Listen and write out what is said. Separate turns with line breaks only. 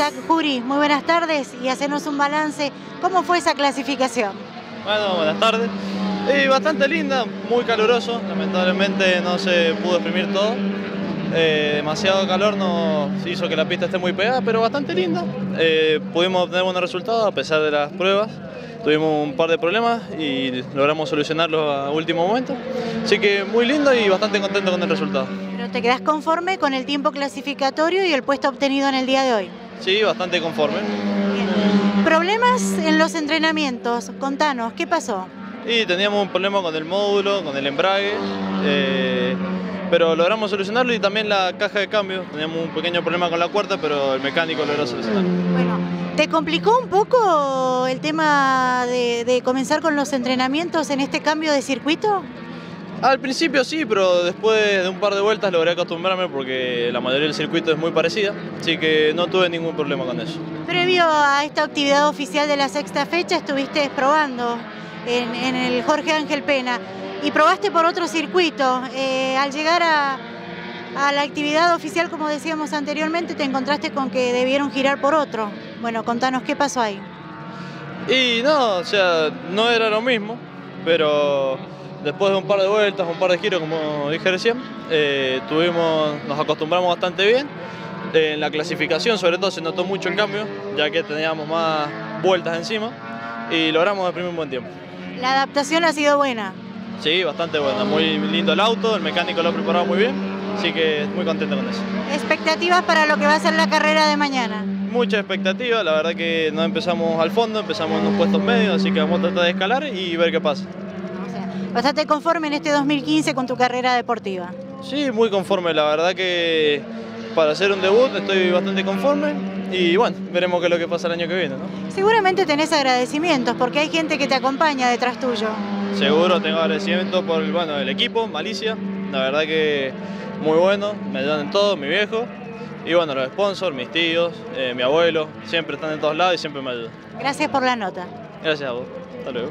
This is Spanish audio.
Isaac Juri, muy buenas tardes y hacernos un balance. ¿Cómo fue esa clasificación?
Bueno, buenas tardes. Y bastante linda, muy caluroso. Lamentablemente no se pudo exprimir todo. Eh, demasiado calor nos hizo que la pista esté muy pegada, pero bastante linda. Eh, pudimos obtener buenos resultados a pesar de las pruebas. Tuvimos un par de problemas y logramos solucionarlos a último momento. Así que muy lindo y bastante contento con el resultado.
¿Pero te quedas conforme con el tiempo clasificatorio y el puesto obtenido en el día de hoy?
Sí, bastante conforme.
¿Problemas en los entrenamientos? Contanos, ¿qué pasó?
Y teníamos un problema con el módulo, con el embrague. Eh, pero logramos solucionarlo y también la caja de cambio. Teníamos un pequeño problema con la cuarta, pero el mecánico logró solucionarlo.
Bueno, ¿te complicó un poco el tema de, de comenzar con los entrenamientos en este cambio de circuito?
Al principio sí, pero después de un par de vueltas logré acostumbrarme porque la mayoría del circuito es muy parecida, así que no tuve ningún problema con eso.
Previo a esta actividad oficial de la sexta fecha estuviste probando en, en el Jorge Ángel Pena y probaste por otro circuito. Eh, al llegar a, a, la actividad oficial, como decíamos anteriormente, te encontraste con que debieron girar por otro. Bueno, contanos qué pasó ahí.
Y no, o sea, no era lo mismo, pero después de un par de vueltas, un par de giros, como dije recién, eh, tuvimos, nos acostumbramos bastante bien. En la clasificación, sobre todo, se notó mucho el cambio, ya que teníamos más vueltas encima y logramos exprimir un buen tiempo.
¿La adaptación ha sido buena?
Sí, bastante buena. Muy lindo el auto, el mecánico lo ha preparado muy bien, así que muy contento con eso.
¿Expectativas para lo que va a ser la carrera de mañana?
Mucha expectativa, la verdad que no empezamos al fondo, empezamos en los puestos medios, así que vamos a tratar de escalar y ver qué pasa.
¿Bastante conforme en este 2015 con tu carrera deportiva?
Sí, muy conforme, la verdad que para hacer un debut estoy bastante conforme y bueno, veremos qué es lo que pasa el año que viene. ¿no?
Seguramente tenés agradecimientos porque hay gente que te acompaña detrás tuyo.
Seguro tengo agradecimiento por bueno, el equipo, Malicia, la verdad que muy bueno, me ayudan en todo, mi viejo. Y bueno, los sponsors, mis tíos, eh, mi abuelo, siempre están en todos lados y siempre me ayudan.
Gracias por la nota.
Gracias a vos. Hasta luego.